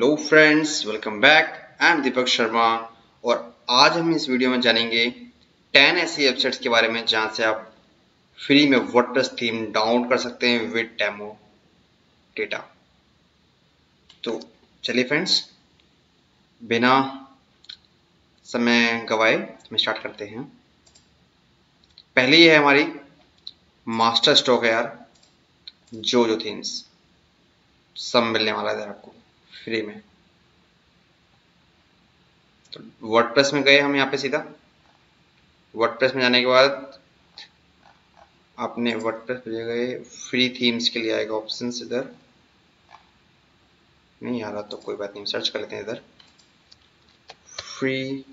Hello friends welcome back I am Deepak Sharma और आज हम इस वीडियो में जानेंगे 10 ऐसी वेबसाइट्स के बारे में जहाँ से आप फ्री में वर्डप्रेस थीम डाउनलोड कर सकते हैं विद डेमो डेटा तो चलिए फ्रेंड्स बिना समय गवाए हम स्टार्ट करते हैं। पहली है हमारी मास्टर स्टॉक है यार जो जो थीम्स सब मिलने वाला है आपको। फ्री में। तो वर्डप्रेस में गए हम यहाँ पे सीधा। वर्डप्रेस में जाने के बाद आपने वर्डप्रेस पे गए। फ्री थीम्स के लिए आएगा ऑप्शन इधर। नहीं आ रहा तो कोई बात नहीं सर्च कर लेते हैं इधर। Free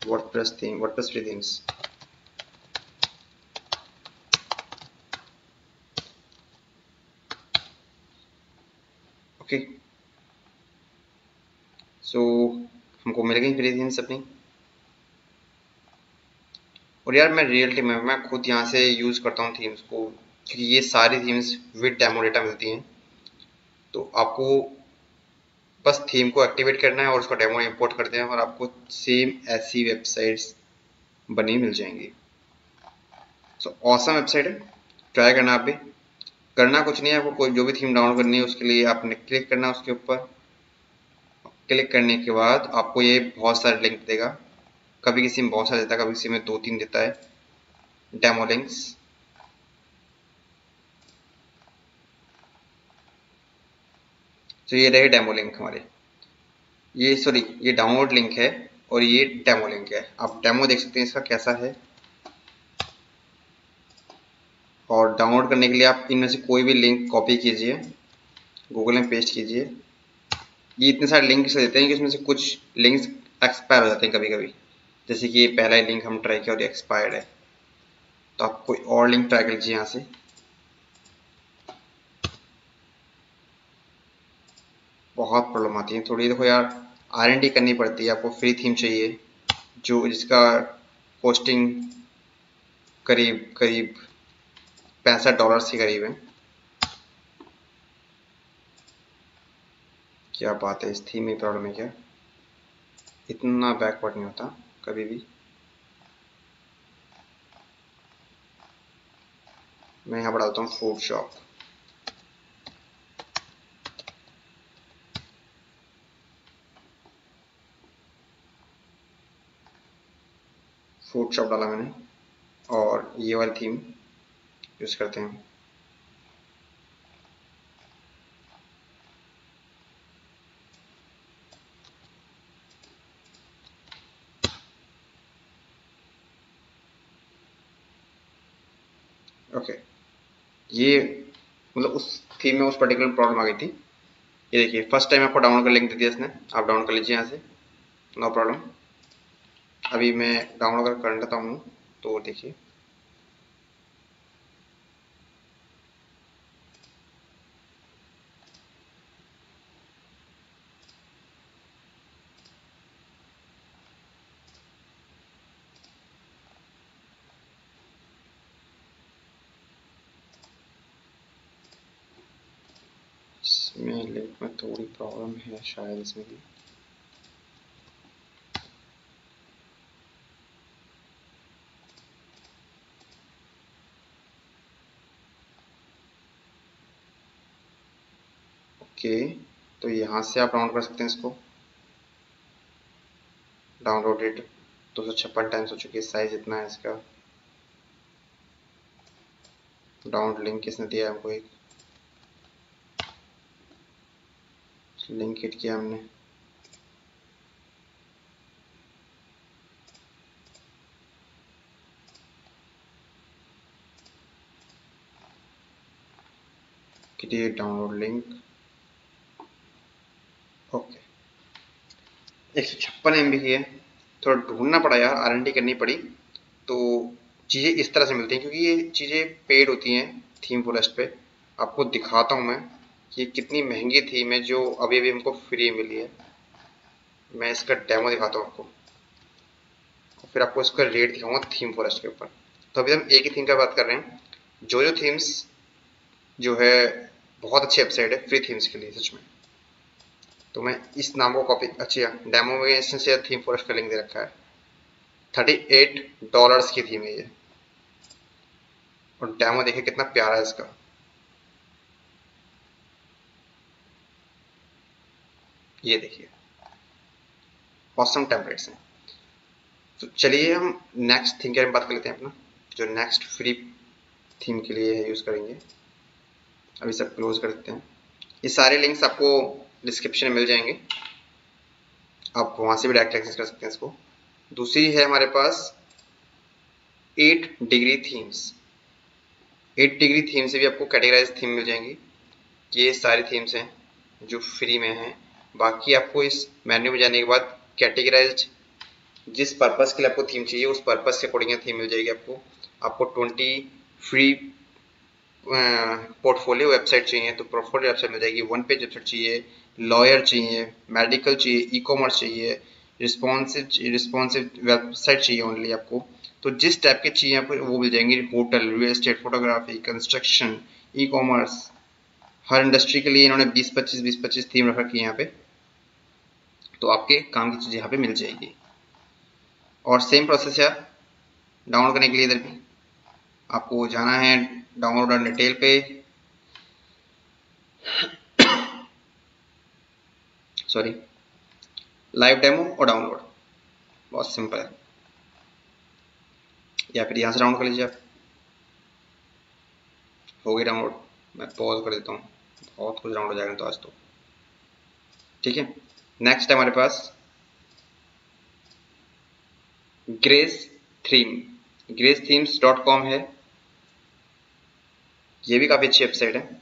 WordPress theme WordPress free themes okay. So हमको मिल गई फ्री थीम्स अपनी और यार मैं रियलिटी में मैं खुद यहाँ से यूज़ करता हूँ थीम्स को, क्योंकि ये सारी थीम्स विद डेमो डेटा मिलती हैं। तो आपको बस थीम को एक्टिवेट करना है और उसका डेमो इंपोर्ट करते हैं और आपको सेम ऐसी वेबसाइट्स बनी मिल जाएँगी। सो ऑसम वेबसाइट है। ट्राई करना आप भी। करना कुछ नहीं है, आपको कोई जो भी थीम डाउनलोड करनी है, उसके लिए आपने क्लिक करना उसके ऊपर। क्लिक करने के बाद आपको ये बहुत सारे लिंक देगा। कभी किसी में बहुत सारे देता है, कभी किसी में दो तीन देता है। डेमो लिंक्स तो ये रहे डेमो लिंक हमारे। ये सॉरी ये डाउनलोड लिंक है और ये डेमो लिंक है। आप डेमो देख सकते हैं इसका कैसा है। और डाउनलोड करने के लिए आप इनमें से कोई भी लिंक कॉपी कीजिए गूगल में पेस्ट कीजिए। ये इतने सारे लिंक से देते हैं कि उसमें से कुछ लिंक्स एक्सपायर हो जाते हैं कभी कभी जैसे कि पहला लिंक हम ट्राई किया और एक्सपायर्ड है। तो आप कोई और लिंक ट्राई कर लीजिए यहाँ से। बहुत प्रॉब्लम आती है। थोड़ी देखो यार आर एन डी करनी पड़ती है, आपको फ्री थीम चाहिए, जो जिसका पोस्टिंग करीब करीब पैंसठ डॉलर के करीब है। क्या बात है, इस थीम में प्रॉब्लम है क्या? इतना बैकवर्ड नहीं होता, कभी भी। मैं यहाँ डालता हूँ फ़ूड शॉप फ़ूड शॉप डाला मैंने, और ये वाली थीम यूज़ करते हैं ओके ये मतलब उस थीम में उस पर्टिकुलर प्रॉब्लम आ गई थी। ये देखिए फ़र्स्ट टाइम आपको डाउनलोड का लिंक दे दिया इसने। आप डाउनलोड कर लीजिए यहाँ से। नो प्रॉब्लम अभी मैं डाउनलोड कर लेता हूँ। तो देखिए। इसमें लिंक में थोड़ी प्रॉब्लम है शायद इसमें भी। ओके तो यहाँ से आप डाउनलोड कर सकते हैं इसको। डाउनलोडेड दो सौ छप्पन टाइम्स हो चुकी है साइज़ इतना है इसका। डाउनलोड लिंक किसने दिया है हमको एक? लिंक किया हमने। क्रिएट डाउनलोड लिंक ओके एक सौ छप्पन एम की है। थोड़ा ढूंढना पड़ा यार आर करनी पड़ी। तो चीज़ें इस तरह से मिलती हैं, क्योंकि ये चीज़ें पेड होती हैं थीम फॉरेस्ट पे। आपको दिखाता हूँ मैं। कि कितनी महँगी थी, मैं जो अभी अभी हमको फ्री मिली है। मैं इसका डेमो दिखाता हूँ आपको। फिर आपको इसका रेट दिखाऊँगा थीम फॉरेस्ट के ऊपर। तो अभी हम एक ही थीम का बात कर रहे हैं। जो जो थीम्स जो है, बहुत अच्छी वेबसाइट है फ्री थीम्स के लिए, सच में। तो मैं इस नाम को कॉपी अच्छी डेमो में इसने थीम फॉरेस्ट का लिंक दे रखा है। थर्टी एट डॉलर्स की थीम है ये। और डेमो देखिए कितना प्यारा है इसका। ये देखिए। ऑसम टेम्पलेट्स हैं। तो चलिए हम नेक्स्ट थीम के बात कर लेते हैं अपना। जो नेक्स्ट फ्री थीम के लिए यूज़ करेंगे। अभी सब क्लोज कर देते हैं। ये सारे लिंक्स आपको डिस्क्रिप्शन में मिल जाएँगे। आप वहाँ से भी डायरेक्ट एक्सेस कर सकते हैं इसको। दूसरी है हमारे पास eight degree themes eight degree theme से भी आपको कैटेगराइज थीम मिल जाएँगी। ये सारी थीम्स हैं जो फ्री में हैं। बाकी आपको इस मेन्यू में जाने के बाद कैटेगराइज जिस पर्पज़ के लिए आपको थीम चाहिए, उस पर्पज़ के अकॉर्डिंग थीम मिल जाएगी आपको। आपको ट्वेंटी फ्री पोर्टफोलियो वेबसाइट चाहिए तो पोर्टफोलियो वेबसाइट मिल जाएगी। वन पेज वेबसाइट चाहिए लॉयर चाहिए मेडिकल चाहिए ई कॉमर्स चाहिए रिस्पॉन्सिव रिस्पॉन्सिव वेबसाइट चाहिए ओनली आपको। तो जिस टाइप के चाहिए आपको, वो मिल जाएँगे। Hotel real estate photography construction e commerce हर इंडस्ट्री के लिए इन्होंने 20-25 20-25 थीम रख है यहाँ पे। तो आपके काम की चीज़ यहाँ पे मिल जाएगी। और सेम प्रोसेस है डाउनलोड करने के लिए इधर भी। आपको जाना है डाउनलोड और डिटेल पे। सॉरी लाइव डेमो और डाउनलोड बहुत सिंपल है। या फिर यहाँ से डाउनलोड कर लीजिए आप। हो गई डाउनलोड मैं पॉज कर देता हूँ। बहुत कुछ डाउनलोड हो जाएगा तो आज तो। ठीक है? नेक्स्ट हमारे पास Grace theme Grace themes dot com है. ये भी काफ़ी अच्छी वेबसाइट है.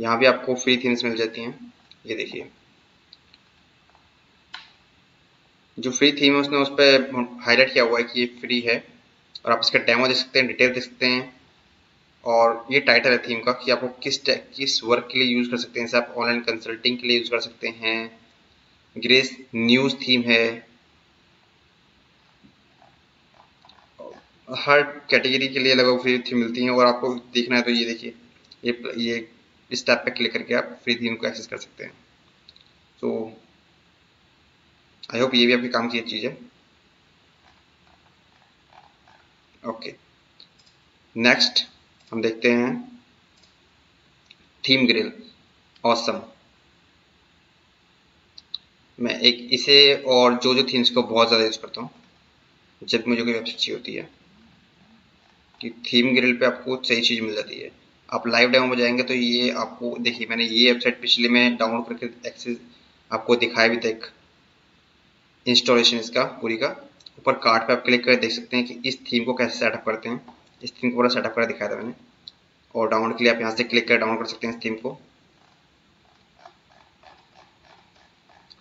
यहाँ भी आपको फ्री थीम्स मिल जाती हैं. ये देखिए. जो फ्री थीम है उसने उस पर हाईलाइट किया हुआ है कि ये फ्री है. और आप इसका डेमो देख सकते हैं डिटेल देख सकते हैं. और ये टाइटल है थीम का कि आपको किस किस वर्क के लिए यूज़ कर सकते हैं. जैसे आप ऑनलाइन कंसल्टिंग के लिए यूज़ कर सकते हैं. ग्रेस न्यूज़ थीम है। हर कैटेगरी के लिए अलग फ्री थीम मिलती हैं और आपको देखना है तो ये देखिए, ये ये इस टैब क्लिक करके आप फ्री थीम को एक्सेस कर सकते हैं। तो आई होप ये भी आपके काम की चीज़ है। ओके नेक्स्ट हम देखते हैं। थीम ग्रिल ऑसम मैं एक इसे और जो जो थीम्स को बहुत ज़्यादा यूज़ करता हूँ। जब मुझे कोई वेबसाइट चाहिए होती है, कि थीम ग्रिल पे आपको सही चीज़ मिल जाती है। आप लाइव डेमो में जाएँगे तो ये आपको, देखिए, मैंने ये वेबसाइट पिछले में डाउनलोड करके एक्सेस आपको दिखाया भी था एक इंस्टॉलेशन इसका, पूरी का। ऊपर कार्ड पे आप क्लिक कर देख सकते हैं कि इस थीम को कैसे सेटअप करते हैं। इस थीम को पूरा सेटअप कर दिखाया था मैंने। और डाउनलोड के लिए आप यहाँ से क्लिक कर डाउनलोड कर सकते हैं इस थीम को।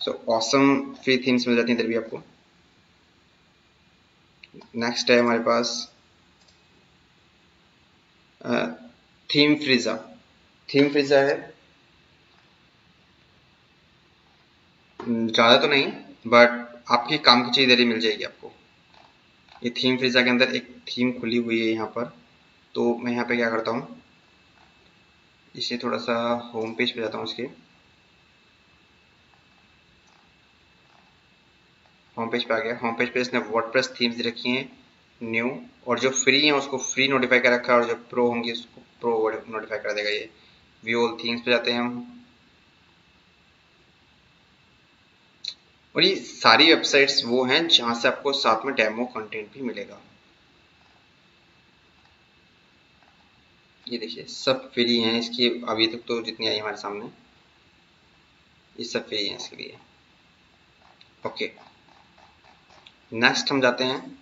सो ऑसम फ्री थीम्स मिल जाती हैं इधर भी आपको। नेक्स्ट है हमारे पास थीम फ्रीजा थीम फ्रीजा है। ज़्यादा तो नहीं बट आपकी काम की चीज़ इधर ही मिल जाएगी आपको। ये थीम फ्रीजा के अंदर एक थीम खुली हुई है यहाँ पर। तो मैं यहाँ पे क्या करता हूँ, इसे थोड़ा सा होम पेज पे जाता हूँ इसके। होम पेज पे आ गया। होम पेज पे इसने वर्डप्रेस थीम्स रखी हैं न्यू और जो फ्री है, उसको फ्री नोटिफाई कर रखा है, और जो प्रो होंगी, उसको प्रो नोटिफाई कर देगा ये। व्यू ऑल थीम्स पे जाते हैं हम। और ये सारी वेबसाइट्स वो हैं जहाँ से आपको साथ में डेमो कंटेंट भी मिलेगा। ये देखिए, सब फ्री हैं इसकी, अभी तक तो जितनी आई हमारे सामने, ये सब फ्री हैं इसके लिए। ओके नेक्स्ट हम जाते हैं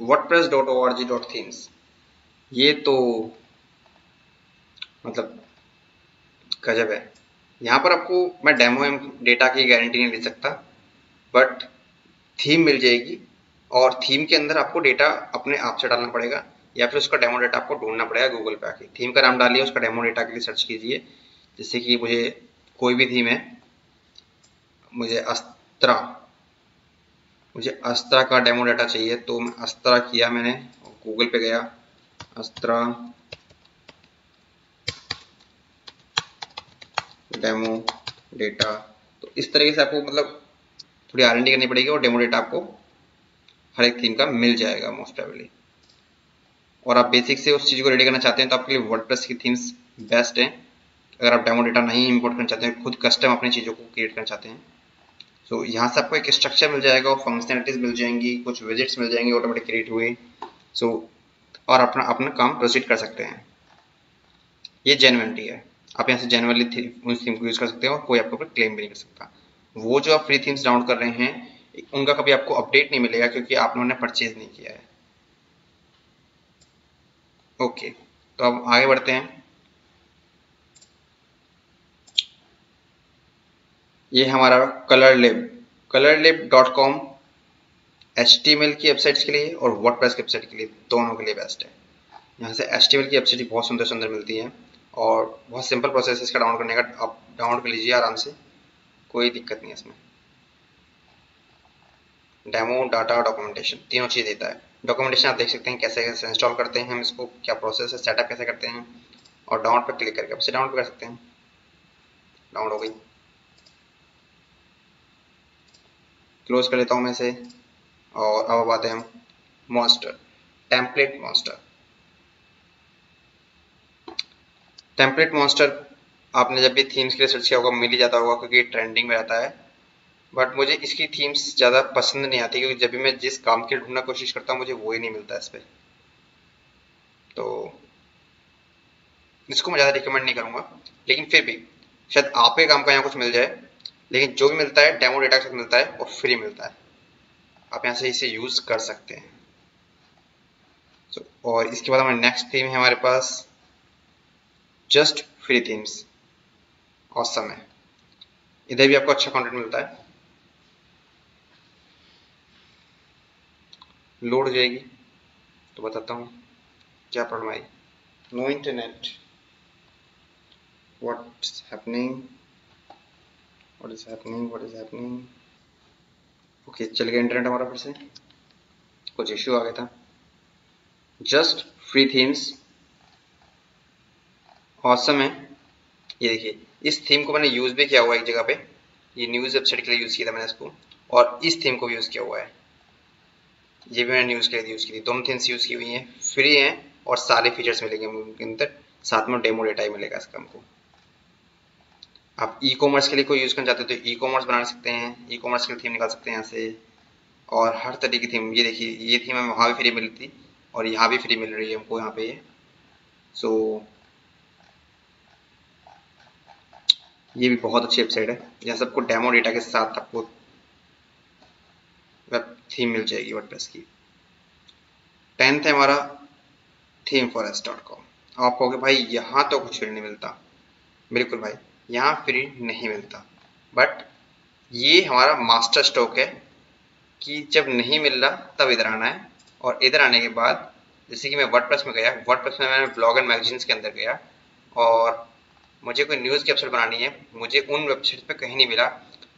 wordpress.org.themes ये तो मतलब गजब है। यहाँ पर आपको मैं डेमो एम डेटा की गारंटी नहीं ले सकता बट थीम मिल जाएगी और थीम के अंदर आपको डेटा अपने आप से डालना पड़ेगा या फिर उसका डेमो डेटा आपको ढूंढना पड़ेगा गूगल पे आके। थीम का नाम डालिए, उसका डेमो डेटा के लिए सर्च कीजिए जैसे कि मुझे कोई भी थीम है, मुझे अस्त्रा मुझे अस्त्रा का डेमो डाटा चाहिए तो मैं अस्त्रा किया मैंने गूगल पे गया। अस्त्रा डेमो डेटा तो इस तरीके से आपको मतलब थोड़ी आरएनडी करनी पड़ेगी, और डेमो डेटा आपको हर एक थीम का मिल जाएगा मोस्ट प्रोबेबली और आप बेसिक से उस चीज़ को रेडी करना चाहते हैं तो आपके लिए वर्ड की थीम्स बेस्ट हैं। अगर आप डेमो डेटा नहीं इंपोर्ट करना चाहते हैं, खुद कस्टम अपनी चीज़ों को क्रिएट करना चाहते हैं so, यहाँ से आपको एक स्ट्रक्चर मिल जाएगा फंक्शनलिटीज मिल जाएँगी कुछ विजिट्स मिल जाएँगे ऑटोमेटिक क्रिएट हुए। सो so, और अपना अपना काम प्रोसीड कर सकते हैं। ये जेनवनटी है। आप यहाँ से जेनवनली उस थीम को यूज़ कर सकते हैं और कोई आपके क्लेम भी नहीं कर सकता। वो जो आप फ्री थीम्स डाउनलोड कर रहे हैं उनका कभी आपको अपडेट नहीं मिलेगा क्योंकि आपने उन्हें परचेज नहीं किया है। ओके तो अब आगे बढ़ते हैं। ये हमारा Colorlib Colorlib dot com H की वेबसाइट्स के लिए और वर्ड की वेबसाइट के लिए दोनों के लिए बेस्ट है। यहाँ से एच की वेबसाइट बहुत सुंदर सुंदर मिलती है और बहुत सिंपल प्रोसेस है इसका डाउनलोड करने का। आप डाउनलोड कर लीजिए आराम से, कोई दिक्कत नहीं है इसमें। डेमो डाटा डॉक्यूमेंटेशन तीनों चीज़ देता है। डॉक्यूमेंटेशन आप देख सकते हैं कैसे कैसे इंस्टॉल करते हैं हम इसको, क्या प्रोसेस है सेटअप कैसे करते हैं और डाउनलोड पर क्लिक करके आपसे डाउनलोड कर सकते हैं। डाउनलोड हो गई। क्लोज कर लेता हूँ मैं इसे। और अब आते हैं हम। Monster template Monster template Monster आपने जब भी थीम्स के लिए सर्च किया होगा, मिल ही जाता होगा, क्योंकि ट्रेंडिंग में रहता है। बट मुझे इसकी थीम्स ज़्यादा पसंद नहीं आती, क्योंकि जब भी मैं जिस काम के ढूंढना कोशिश करता हूँ, मुझे वो ही नहीं मिलता इस पर तो इसको मैं ज़्यादा रिकमेंड नहीं करूँगा। लेकिन फिर भी, शायद आपके काम का यहाँ कुछ मिल जाए। लेकिन जो भी मिलता है डेमो डेटा मिलता है वो फ्री मिलता है। आप यहाँ से इसे यूज़ कर सकते हैं। So, और इसके बाद हमारे नेक्स्ट थीम है हमारे पास जस्ट फ्री थीम्स औसम है। इधर भी आपको अच्छा कंटेंट मिलता है। लोड हो जाएगी। तो बताता हूँ क्या problem I. No internet what's happening what is happening what is happening okay चल गया इंटरनेट हमारा फिर से। कुछ इश्यू आ गया था। जस्ट फ्री थीम्स औसम है। ये देखिए, इस थीम को मैंने यूज़ भी किया हुआ है एक जगह पे। ये न्यूज़ वेबसाइट के लिए यूज़ किया था मैंने इसको। और इस थीम को भी यूज़ किया हुआ है। ये भी मैंने न्यूज़ के लिए यूज़ की थी। दोनों थीम्स यूज़ की हुई हैं। फ्री हैं और सारे फीचर्स मिलेंगे उनके अंदर। साथ में डेमो डेटा ही मिलेगा इसका हमको। आप ई कॉमर्स के लिए कोई यूज़ करना चाहते हो तो ई कॉमर्स बना सकते हैं ई कॉमर्स की थीम निकाल सकते हैं यहाँ से। और हर तरीके की थीम ये देखिए, ये थीम हमें वहाँ भी फ्री मिली थी और यहाँ भी फ्री मिल रही है हमको यहाँ पे। ये सो ये भी बहुत अच्छी वेबसाइट है। यहाँ सबको डेमो डेटा के साथ आपको वेब थीम मिल जाएगी वर्डप्रेस की। टेंथ है हमारा थीम फॉरेस्ट डॉट कॉम आप कहोगे, भाई, यहाँ तो कुछ नहीं मिलता। बिल्कुल भाई। यहाँ फ्री नहीं मिलता। बट ये हमारा मास्टर स्टॉक है कि जब नहीं मिल रहा, तब इधर आना है। और इधर आने के बाद, जैसे कि मैं वर्ड में गया वर्ड में मैंने ब्लॉग एंड मैगजीन्स के अंदर गया। और मुझे कोई न्यूज़ की वेबसाइट बनानी है, मुझे उन वेबसाइट पे कहीं नहीं मिला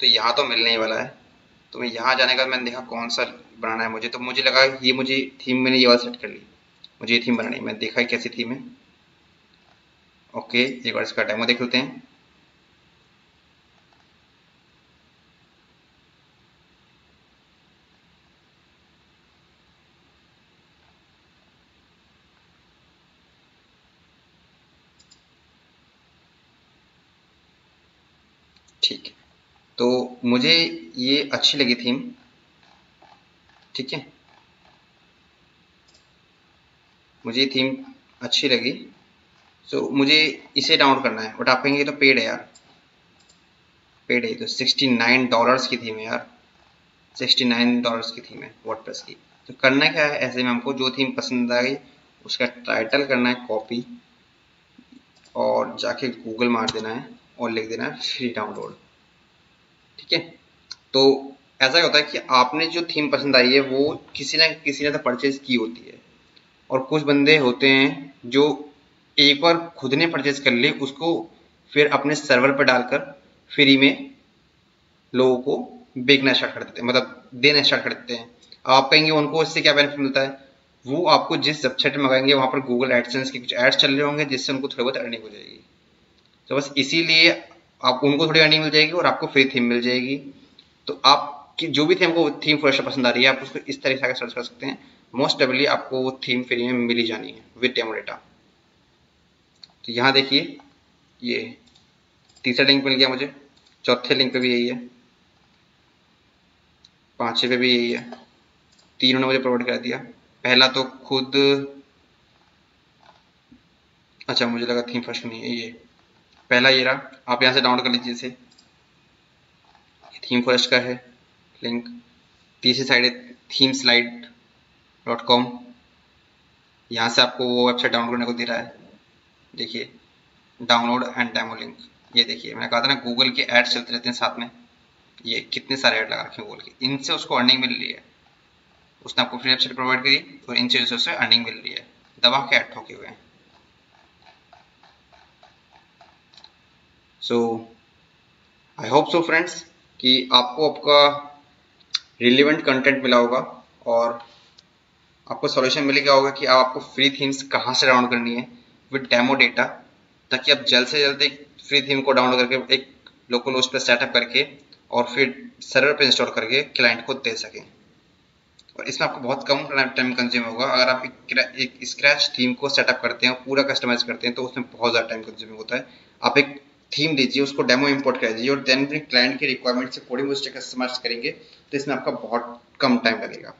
तो यहाँ तो मिलने ही वाला है। तो मैं यहाँ जाने का मैंने देखा कौन सा बनाना है मुझे तो मुझे लगा ये मुझे थीम मैंने ये वाला सेट कर ली। मुझे ये थीम बनानी है। मैंने देखा कैसी थीम है। ओके एक बार इसका डेमो देख लेते हैं तो मुझे ये अच्छी लगी थीम। ठीक है? मुझे ये थीम अच्छी लगी। तो मुझे इसे डाउनलोड करना है। बट आप कहेंगे तो पेड है यार। पेड है तो। सिक्सटी नाइन डॉलर्स की थीम है यार। सिक्सटी नाइन डॉलर्स की थीम है वर्डप्रेस की। तो करना क्या है? ऐसे में हमको जो थीम पसंद आ गई उसका टाइटल करना है कॉपी और जाके गूगल मार देना है और लिख देना है फ्री डाउनलोड ठीक है? तो ऐसा होता है कि आपने जो थीम पसंद आई है, वो किसी ना किसी ने तो परचेज की होती है। और कुछ बंदे होते हैं जो एक बार खुद ने परचेज कर ली, उसको फिर अपने सर्वर पर डालकर फ्री में लोगों को बेचना स्टार्ट कर देते हैं मतलब देना स्टार्ट कर देते हैं। आप कहेंगे, उनको इससे क्या बेनिफिट मिलता है? वो आपको जिस वेबसाइट में मंगाएँगे, वहाँ पर गूगल एडसेंस के कुछ एड्स चल रहे होंगे, जिससे उनको थोड़ी बहुत अर्निंग हो जाएगी। तो बस इसीलिए आप, उनको थोड़ी अर्निंग मिल जाएगी और आपको फ्री थीम मिल जाएगी। तो आप कि जो भी थीम को थीम फ़र्स्ट पसंद आ रही है, आप उसको इस तरीके से सर्च कर सकते हैं। मोस्ट डेबली आपको वो थीम फ्री में मिली जानी है विद डेमो डेटा तो यहाँ देखिए, ये तीसरा लिंक मिल गया मुझे, चौथे लिंक पे भी यही है, पांचवे पे भी यही है, तीनों ने मुझे प्रोवाइड कर दिया। पहला तो खुद अच्छा मुझे लगा थीम फ़र्स्ट नहीं है, ये पहला ये रहा, आप यहाँ से डाउनलोड कर लीजिए इसे। थीम फ़र्स्ट का है लिंक तीसरी साइड है थीम स्लाइड डॉट कॉम यहाँ से आपको वो वेबसाइट डाउनलोड करने को दे रहा है। देखिए डाउनलोड एंड डेमो लिंक ये देखिए, मैंने कहा था ना गूगल के एड चलते रहते हैं साथ में। ये कितने सारे ऐड लगा रखे हैं गूगल के। इनसे उसको अर्निंग मिल रही है। उसने आपको फ्री वेबसाइट प्रोवाइड करी और इन चीज़ों से अर्निंग मिल रही है। दबा के ऐड ठोके हुए हैं। सो आई होप सो फ्रेंड्स कि आपको आपका रिलेवेंट कंटेंट मिला होगा और आपको सॉल्यूशन मिल गया होगा कि आप आपको फ्री थीम्स कहाँ से डाउनलोड करनी है विद डेमो डेटा ताकि आप जल्द से जल्द एक फ्री थीम को डाउनलोड करके एक लोकल होस्ट पर सेटअप करके और फिर सर्वर पर इंस्टॉल करके क्लाइंट को दे सकें। और इसमें आपको बहुत कम टाइम कंज्यूम होगा। अगर आप एक, एक स्क्रैच थीम को सेटअप करते हैं पूरा कस्टमाइज करते हैं तो उसमें बहुत ज़्यादा टाइम कंज्यूमिंग होता है। आप एक थीम दीजिए, उसको डेमो इंपोर्ट कर दीजिए और देन फिर क्लाइंट की रिक्वायरमेंट से कोडिंग उससे कस्टमाइज करेंगे तो इसमें आपका बहुत कम टाइम लगेगा।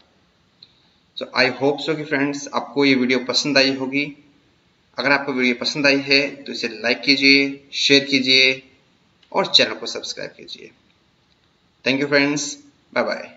सो आई होप सो कि फ्रेंड्स आपको ये वीडियो पसंद आई होगी। अगर आपको वीडियो पसंद आई है तो इसे लाइक कीजिए शेयर कीजिए और चैनल को सब्सक्राइब कीजिए। Thank you friends bye bye